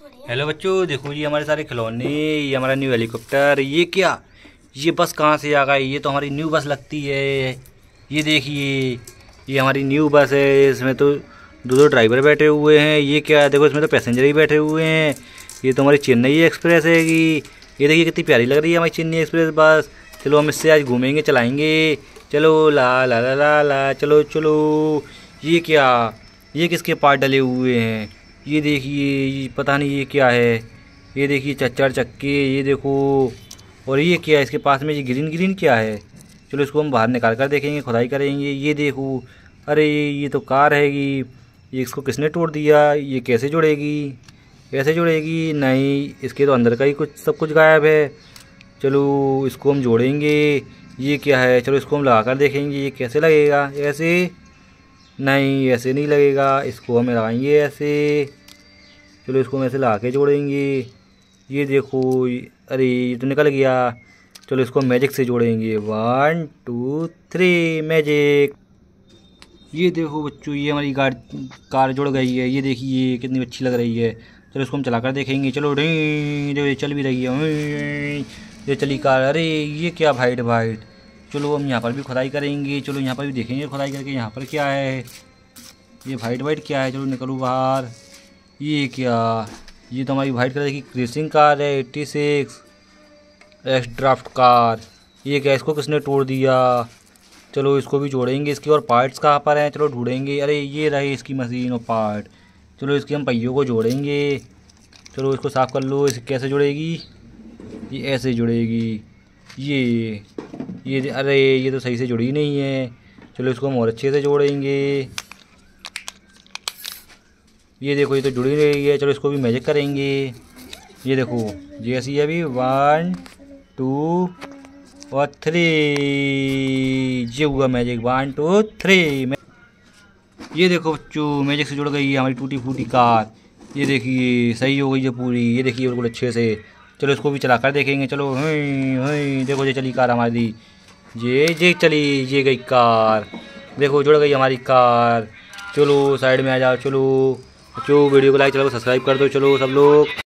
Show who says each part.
Speaker 1: Hello बच्चों, देखो जी हमारे सारे खिलौने, ये हमारा न्यू हेलीकॉप्टर ये क्या? ये बस कहाँ से आ गई? ये तो हमारी न्यू बस लगती है। ये देखिए, ये हमारी न्यू बस है। इसमें तो दो दो ड्राइवर बैठे हुए हैं। ये क्या देखो, इसमें तो पैसेंजर ही बैठे हुए हैं। ये तो हमारी चेन्नई एक्सप्रेस है कि ये देखिए कितनी प्यारी लग रही है हमारी चेन्नई एक्सप्रेस बस। चलो, हम इससे आज घूमेंगे, चलाएँगे। चलो, ला ला ला ला ला, चलो चलो। ये क्या? ये किसके पार्ट डले हुए हैं? ये देखिए, ये पता नहीं ये क्या है। ये देखिए चच्चर चक्के, ये देखो। और ये क्या है, इसके पास में ये ग्रीन ग्रीन क्या है? चलो इसको हम बाहर निकाल कर देखेंगे, खुदाई करेंगे। ये देखो, अरे ये तो कार हैगी। ये इसको किसने तोड़ दिया? ये कैसे जुड़ेगी? कैसे जुड़ेगी? नहीं, इसके तो अंदर का ही कुछ, सब कुछ गायब है। चलो इसको हम जोड़ेंगे। ये क्या है? चलो इसको हम लगा कर देखेंगे, ये कैसे लगेगा? ऐसे नहीं, ऐसे नहीं लगेगा। इसको हम लगाएँगे ऐसे। चलो इसको हम ऐसे लगा के जोड़ेंगे। ये देखो अरे, ये तो निकल गया। चलो इसको मैजिक से जोड़ेंगे। वन टू थ्री मैजिक ये देखो बच्चों, ये हमारी गाड़ी कार जुड़ गई है। ये देखिए कितनी अच्छी लग रही है। चलो इसको हम चला कर देखेंगे। चलो देखो ये चल भी रही है ये चली कार। अरे, ये क्या वाइट वाइट चलो हम यहाँ पर भी खुदाई करेंगे, चलो यहाँ पर भी देखेंगे खुदाई करके यहाँ पर क्या है? ये वाइट वाइट क्या है? चलो निकलो बाहर। ये क्या? ये तो हमारी वाइट कलर की क्रेसिंग कार है eighty six X draft car ये क्या, इसको किसने तोड़ दिया? चलो इसको भी जोड़ेंगे इसके। और पार्ट्स कहाँ पर हैं? चलो ढूंढेंगे। अरे ये रहे इसकी मशीन और पार्ट चलो इसके हम पहियों को जोड़ेंगे। चलो इसको साफ़ कर लो, इसे कैसे जुड़ेगी? ये ऐसे जुड़ेगी। ये ये अरे, ये तो सही से जुड़ी नहीं है। चलो इसको हम और अच्छे से जोड़ेंगे। ये देखो, ये तो जुड़ी रही है। चलो इसको भी मैजिक करेंगे। ये देखो जैसी अभी। वन टू और थ्री ये हुआ मैजिक वन टू थ्री ये देखो बच्चों मैजिक से जुड़ गई है हमारी टूटी फूटी कार। ये देखिए, सही हो गई है पूरी। ये देखिए, बिल्कुल अच्छे से। चलो इसको भी चला कर देखेंगे। चलो, हई हई, देखो ये चली कार हमारी। ये ये चली, ये गई कार। देखो, जुड़ गई हमारी कार। चलो, साइड में आ जाओ, चलो। चलो वीडियो को लाइक चलो सब्सक्राइब कर दो, चलो सब लोग।